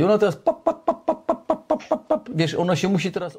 I ono teraz pap, pap, pap, pap, pap, pap, pap, pap, wiesz, ono się musi teraz